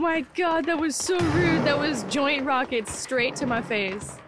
my god, that was so rude. That was joint rockets straight to my face.